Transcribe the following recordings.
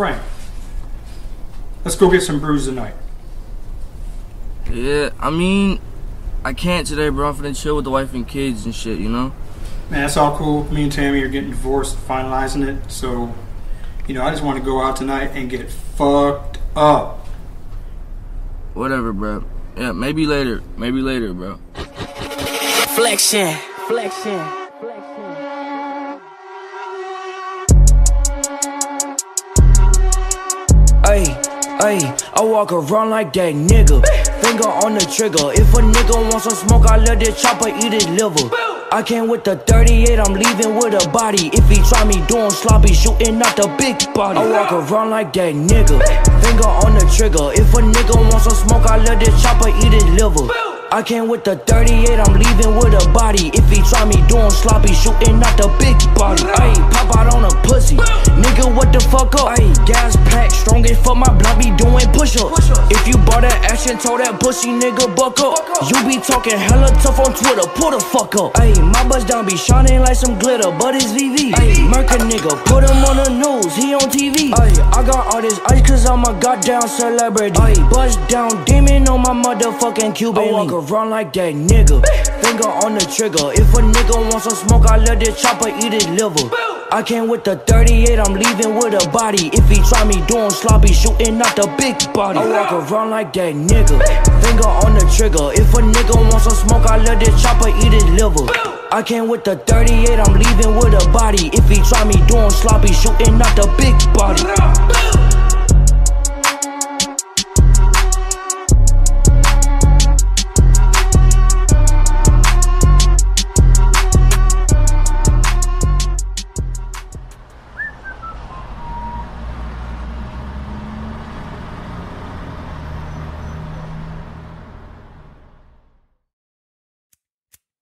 Frank, let's go get some brews tonight. Yeah, I mean, I can't today, bro. I'm finna chill with the wife and kids and shit, you know? Man, that's all cool. Me and Tammy are getting divorced, finalizing it. So, you know, I just want to go out tonight and get fucked up. Whatever, bro. Yeah, maybe later. Maybe later, bro. Flexion. Flexion. Ay, ay, I walk around like that nigga. Finger on the trigger. If a nigga wants some smoke, I let this chopper eat his liver. I came with the 38, I'm leaving with a body. If he try me doing sloppy, shooting out the big body. I walk around like that nigga. Finger on the trigger. If a nigga wants some smoke, I let this chopper eat his liver. I came with the 38, I'm leaving with a body. If he try me doing sloppy, shooting out the big body. Ayy, pop out on a pussy. Nigga, what the fuck up? Ayy, gas pack, strong as fuck, my block be doing push up. If you bought that action, told that pussy nigga buck up. You be talking hella tough on Twitter, pull the fuck up. Ayy, my bust down be shining like some glitter, but it's VV. Ayy, murk a nigga, put him on the news, he on TV. Ayy, I got all this ice cause I'm a goddamn celebrity. Ayy, bust down, demon on my motherfucking Cuban. Around like that nigga. Finger on the trigger. If a nigga wants some smoke, I let this chopper eat his liver. I came with the 38, I'm leaving with a body. If he try me doing sloppy, shooting out the big body. I walk around like that nigga. Finger on the trigger. If a nigga wants some smoke, I let this chopper eat his liver. I came with the 38, I'm leaving with a body. If he try me doing sloppy, shooting out the big body.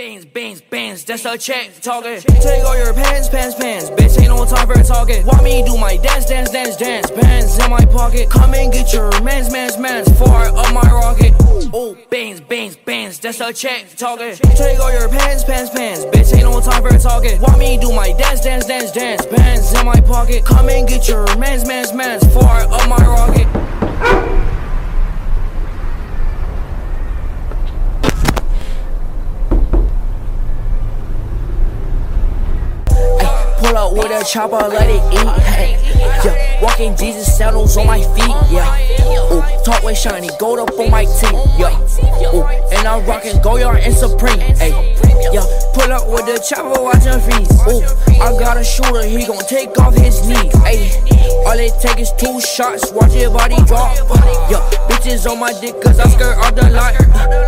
Bands, bands, bands, that's a check talking. Take all your pants, pants, pants. Bitch, ain't no time for talking. Want me do my dance, dance, dance, dance. Bands in my pocket. Come and get your mans, mans, mans. Far up my rocket. Oh, bands, bands, bands, that's a check talking. Take all your pants, pants, pants. Bitch, ain't no time for talking. Want me do my dance, dance, dance, dance. Bands in my pocket. Come and get your mans, mans, mans. Far up my rocket. Pull up with a chopper, let it eat. Yeah, walking Jesus sandals on my feet. Yeah, ooh, talk with shiny gold up on my teeth. Yeah, ooh, and I'm rocking Goyard and Supreme. Up with the chopper, watching fees. Ooh, I got a shooter, he gon' take off his knee. Hey, all it take is two shots, watch your body drop. Yeah, bitches on my dick, cause I skirt off the lot.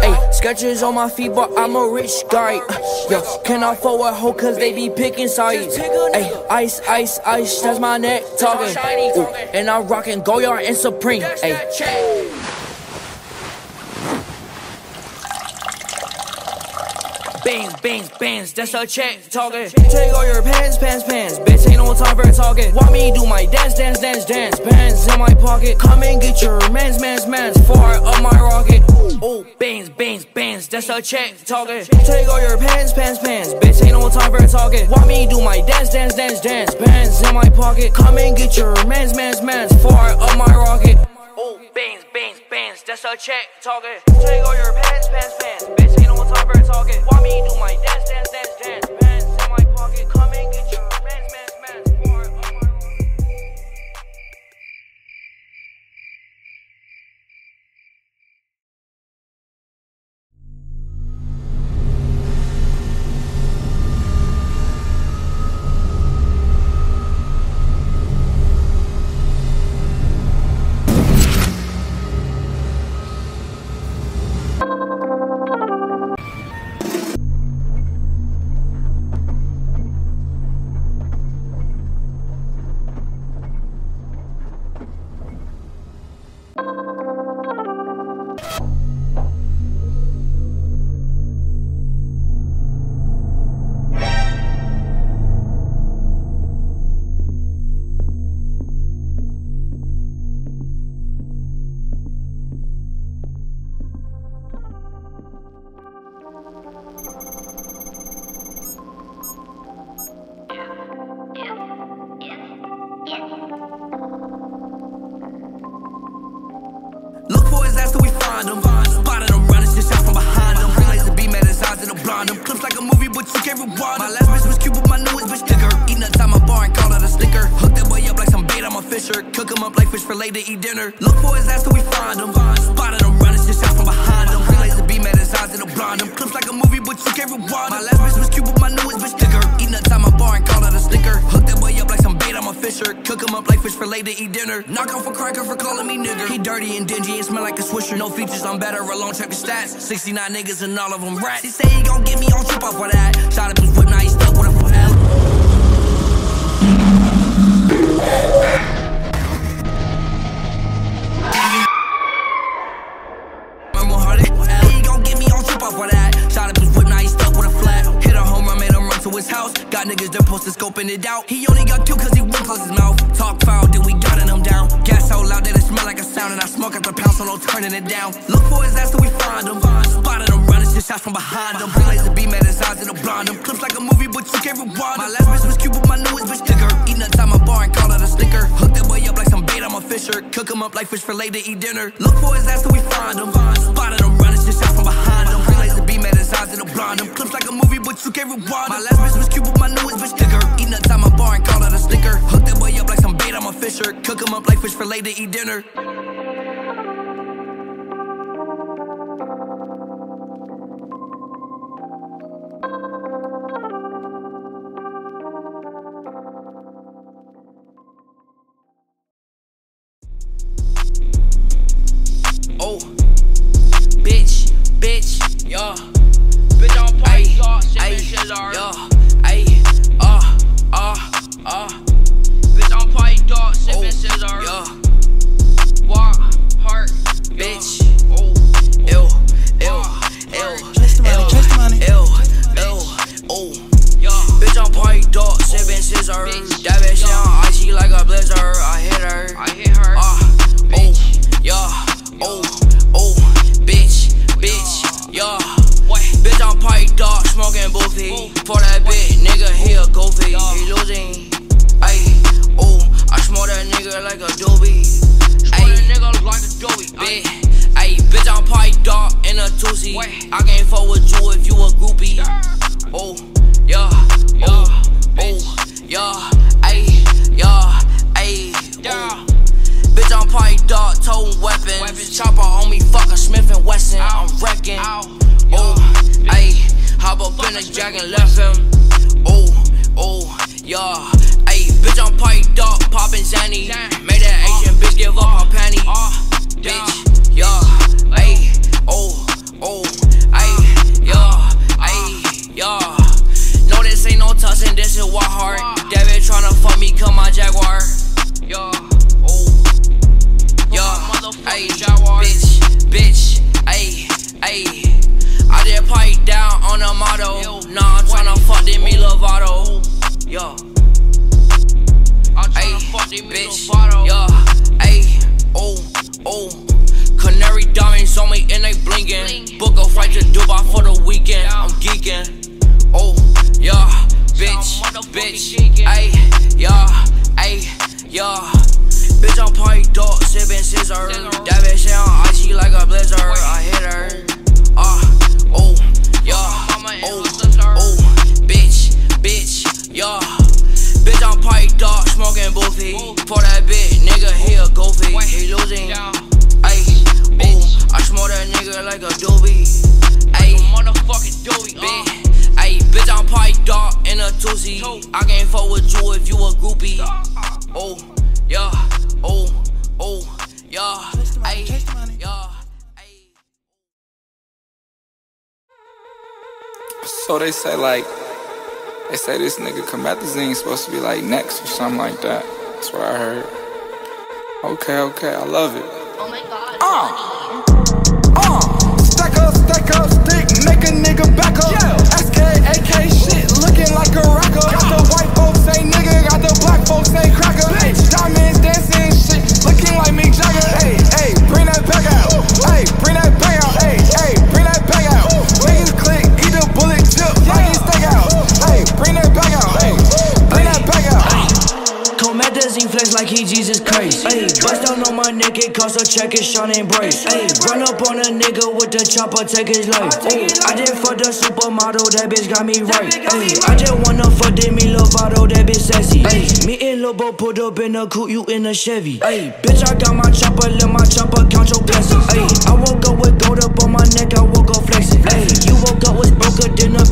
Hey, Skechers on my feet, but I'm a rich guy. Yeah, can I forward hoe, cause they be picking sides. Hey, ice, ice, ice, that's my neck talking. Ooh, and I'm rocking Goyard and Supreme. Hey. Bands, bands, bands, that's a check talking. Take all your pants, pants, pants. Bitch, ain't no time for talking. Want me do my dance, dance, dance, dance. Bands in my pocket. Come and get your mans, mans, mans. Far up my rocket. Oh, bands, bands, bands, that's a check talking. Take all your pants, pants, pants. Bitch, ain't no time for talking. Want me do my dance, dance, dance, dance. Bands in my pocket. Come and get your mans, mans, mans. Far up my rocket. Oh, bands, bands, bands, that's a check talking. Take all your pants, pants, pants. Bitch, ain't no time for talking. Want me do my dance, dance, dance, dance. But you can't rewind. My last bitch was cute, but my newest bitch thicker. Eating outside my bar and call it a sticker. Hook that boy up like some bait, I'm a fisher. Cook him up like fish for later, eat dinner. Knock off a cracker for calling me nigger. He dirty and dingy and smell like a swisher. No features, I'm better alone, check the stats. 69 niggas and all of them rats. He say he gon' get me on trip off for that. Shot up his whip, now he stuck with a foot. Got niggas that posted scoping it out. He only got two cause he wouldn't close his mouth. Talk foul, then we gutting him down. Gas so loud that it smell like a sound. And I smoke at the pound, so no turning it down. Look for his ass till we find him. Spotted him running, shit shots from behind him. Green laser beam at his eyes and a blind him. Clips like a movie, but you can't rewind. My last bitch was cute, but my newest bitch thicker. Eating outside my bar and call it a sticker. Hook that boy up like some bait, I'm a fisher. Cook him up like fish for later, eat dinner. Look for his ass till we find him. Spotted him running, shit shots from behind blind him. Clips like a movie, but you can't rewind. My last bitch was cute, but my newest bitch thicker. Eating outside my bar and call it a sticker. Hook that boy up like some bait, I'm a fisher. Cook him up like fish for later, eat dinner. Hop up in the jack and left him. Oh, oh, yeah. Ayy, bitch, I'm party up, poppin' Zanny. Zan. Made that Asian bitch give up her panty. Bitch, yeah, ayy, oh, oh, ayy, yeah, ayy, yeah. No, this ain't no tussin', this is what heart. That bitch tryna fuck me, come my Jaguar. yeah. Oh, yeah, ayy, bitch, bitch, ayy, ayy. Pipe down on a motto. Nah, I'm tryna fuck them me Lovato. I'm Ayy, bitch, bottle. ayy, oh, oh. Canary diamonds on me and they blinking. Book a flight to Dubai for the weekend. I'm geeking. Oh, yeah, bitch, bitch, ayy, yeah, ayy, yeah. Bitch, I'm party dog, sippin' scissor. That bitch on icy like a blizzard. I hit her. Ah, oh, yeah, Mama and oh, oh, bitch, bitch, yeah. Bitch, I'm party dog, smoking boofy. For that bitch, nigga, he a goofy. He losing. Ayy, Bitch. oh, I smoke that nigga like a doobie. Ayy, Motherfucking doobie. Uh. bitch, ayy, bitch, I'm party dog in a toosie. I can't fuck with you if you a groupie. Oh, yeah, oh, oh, yeah, Chase the money, chase the money. ayy, yeah, So they say like, they say this nigga Comethazine supposed to be like next or something like that. That's what I heard. Okay, okay, I love it. Oh my god. Uh, stack up, stack up, stick, make a nigga back up. SK, AK shit, looking like a rocker. A check, it's Sean embrace. Ayy, run up on a nigga with the chopper, take his life. Ayy, I just fucked the supermodel, that bitch got me right. Ayy, I just wanna fuck Demi Lovato, that bitch sexy. Me and Lobo put up in a coupe, you in a Chevy. Ayy, bitch, I got my chopper, let my chopper count your blessings. Ayy, I woke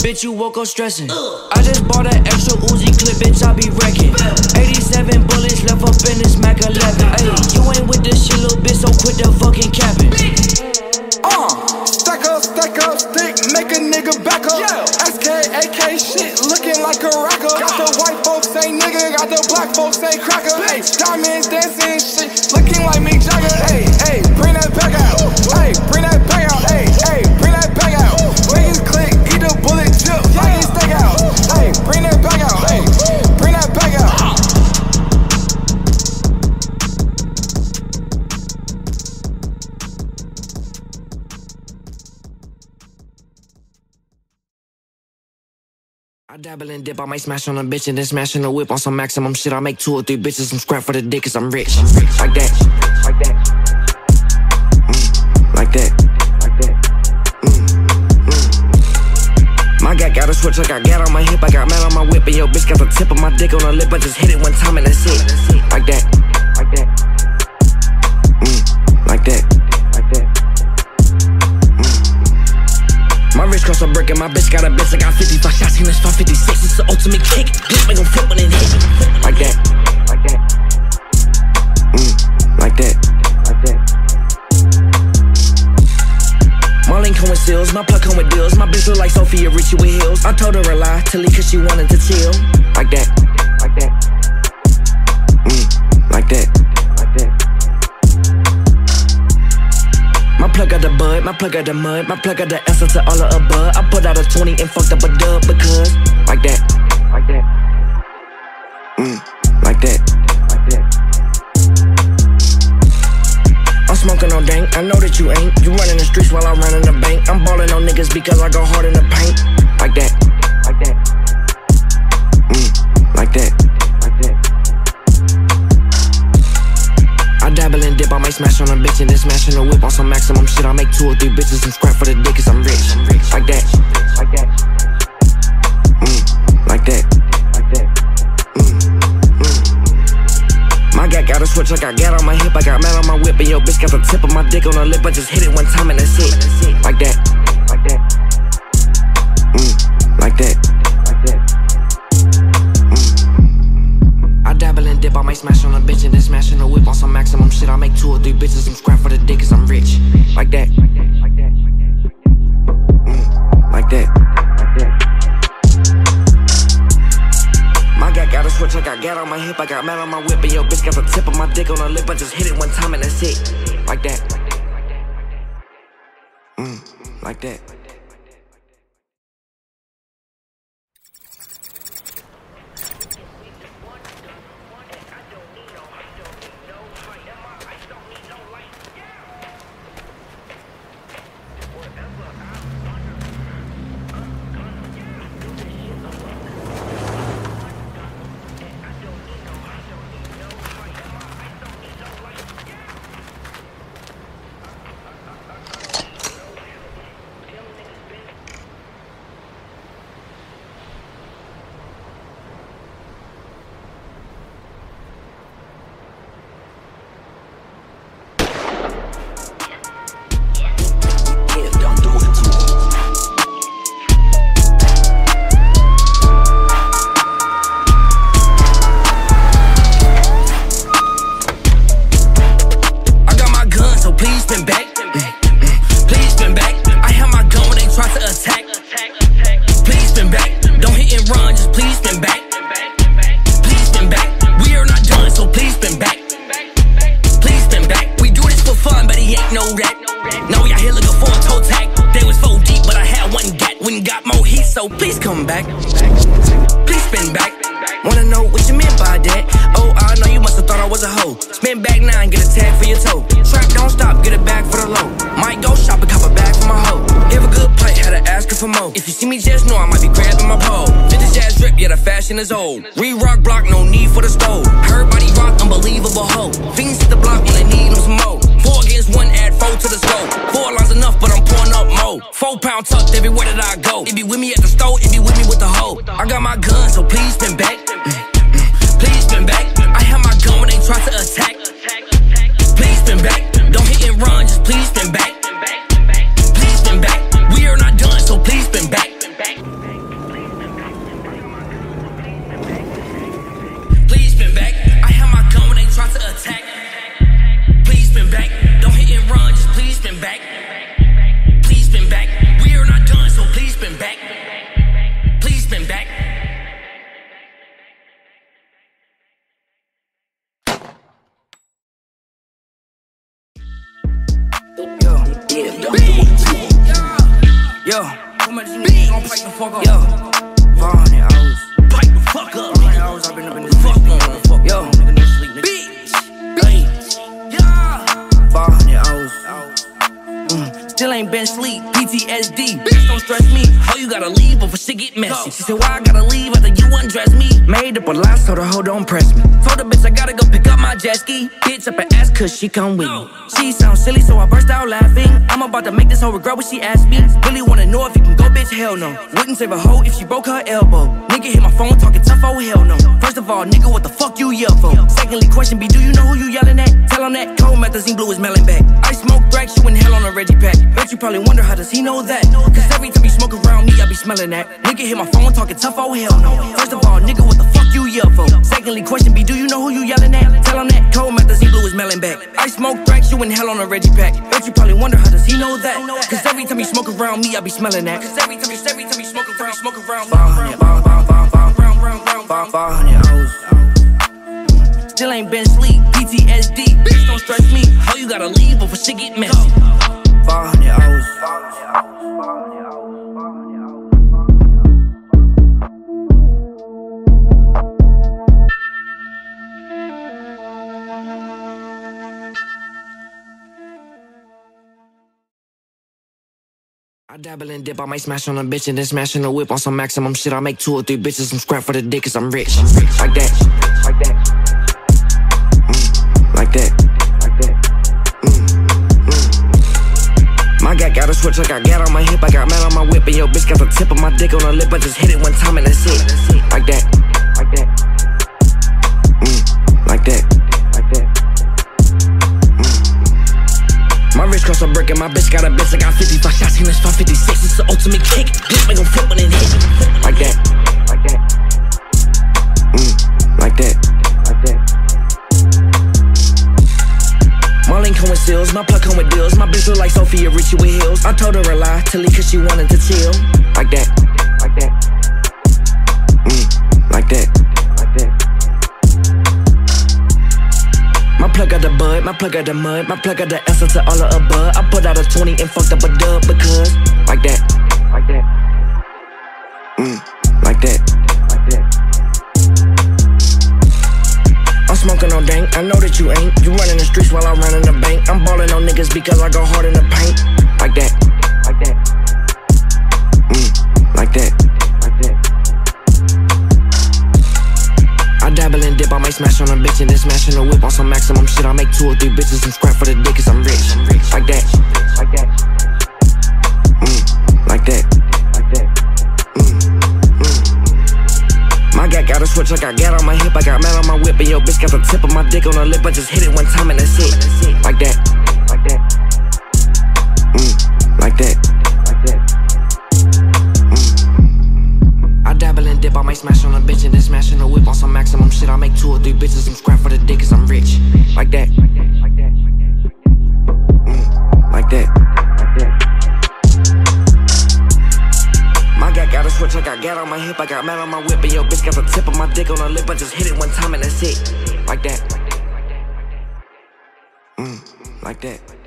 bitch, you woke up stressing. I just bought an extra Uzi clip, bitch, I be wrecking. 87 bullets left up in this Mac 11. Ayy, you ain't with this shit, little bitch, so quit the fucking capping. Uh, stack up, stack up, stick, make a nigga back up. SK, AK shit, looking like a rocker. Got the white folks say nigga, got the black folks say cracker. Hey, diamonds dancing shit, looking like Mick dabble and dip, I might smash on a bitch and then smash in the whip on some maximum shit. I make two or three bitches some scrap for the dick cause I'm rich. Like that. Like that. Like that. Like that. Mm, mm. My gat got a switch, I got gat on my hip, I got man on my whip, and yo bitch got the tip of my dick on her lip. I just hit it one time and that's it. Like that. My bitch got a bitch. I got 55 shots in this 556. It's the ultimate kick. Bitch, make 'em flip when it hit. Like that. Like that. Mm, like that. Like that. My link come with seals, my plug come with deals. My bitch look like Sofia Richie with heels. I told her a lie leave cause she wanted to chill. Like that. Like that. Mm, like that. My plug got the mud, my plug got the answer to all of above. I put out a 20 and fucked up a dub because, like that, like that, mm, like that, like that. I'm smoking on dank, I know that you ain't. You running the streets while I run in the bank. I'm balling on niggas because I go hard in the paint. Like that, smash on a bitch and then smash in the whip on some maximum shit. I make two or three bitches some scrap for the dick cause I'm rich. Like that. Like that. Mm, like that. Like that. Mm, mm. My gat got a switch, like I got gat on my hip, I got man on my whip, and yo bitch got the tip of my dick on her lip. I just hit it one time and that's it. Like that. Like that. Maximum shit. I make two or three bitches some scrap for the dick cause I'm rich. Like that. Like that. Mm, like that. My gat got a switch, I got gat on my hip, I got man on my whip, and yo bitch got the tip of my dick on her lip. I just hit it one time and that's it. Like that. Mm, like that. Please spin back. Wanna know what you meant by that? Oh, I know you must have thought I was a hoe. Spin back now and get a tag for your toe. Trap don't stop, get it back for the low. Might go shop and cop a bag for my hoe. If a good plate, had to ask her for more. If you see me, just know I might be grabbing my pole. Vintage ass drip, yeah, the fashion is old. Re rock block, no need for the stove. Her body rock, unbelievable hoe. Fiends hit the block when they need them some more. Four against one, add four to the scope. Four lines enough, but I'm pouring up more. Four pound tucked everywhere that I go. It be with me at the store, it be with me with the hoe. I got my gun, so please spin back. Up. PTSD. Bitch, don't stress me. Oh, you gotta leave before shit get messy. She said, Why I gotta leave after you undress me? Made up a lie, so the hoe don't press me. Told the bitch I gotta go pick up my jet ski. Bitch up and ask cause she come with me. She sounds silly, so I burst out laughing. I'm about to make this hoe regret what she asked me. Really wanna know if you can go, bitch, hell no. Wouldn't save a hoe if she broke her elbow. Nigga hit my phone talking tough, oh hell no. First of all, nigga, what the fuck you yell for? Secondly, question B, do you know who you yelling at? Tell him that Comethazine blue is melon back. I smoke crack, you in hell on a Reggie pack. You probably wonder how does he know that? Cause every time you smoke around me, I be smelling that. Nigga hit my phone talking tough, oh hell no. First of all, nigga, what the fuck you yell for? Secondly, question B, do you know who you yelling at? Tell him that Comethazine blue is melon back. I smoke crack, you in hell on a Reggie pack. Bet you probably wonder how does he know that? Cause every time you smoke around me, I be smelling that. Cause every time you, every time you smoke around, smoke around, 400, 400 hours. Still ain't been sleep, PTSD. Bitch, don't stress me. Oh, you gotta leave before shit get messy. 400 hours. I dabble and dip, I might smash on a bitch and then smash in a whip on some maximum shit. I make two or three bitches some scrap for the dick cause I'm rich. Like that. Like that. I got gat on my hip, I got man on my whip, and yo bitch got the tip of my dick on her lip. I just hit it one time and that's it. Like that. Like that. Mm, like that. Like that. My wrist cross a brick and my bitch got a bitch. I got 55 shots in this 556. It's the ultimate kick. Bitch, make 'em flip when it hit. Like that. Seals, my plug come with deals. My bitch look like Sofia Richie with heels. I told her a lie leave cause she wanted to chill. Like that. Like that. Mm, like that. Like that. My plug got the bud, my plug got the mud, my plug got the answer to all of above. I put out a 20 and fucked up a dub because, like that, like that, mm, like that, like that. I'm smoking on dank, I know that you ain't. You running the streets while I run in the bank. I'm balling on niggas because I go hard in the paint. Like that, like that, mm, like that, like that. I dabble and dip, I might smash on a bitch and then smash in the whip on some maximum shit. I make two or three bitches some scrap for the dick cause I'm my hip, I got man on my whip, and yo bitch got the tip of my dick on her lip. I just hit it one time and that's it. Like that. Like that. Mm, like that. Like that. I dabble and dip, I might smash on a bitch and then smash in a whip on some maximum shit. I make two or three bitches some scrap for the dick cause I'm rich. Like that. Hip, I got man on my whip, and yo bitch got the tip of my dick on her lip. I just hit it one time and that's it. Like that. Mm, like that.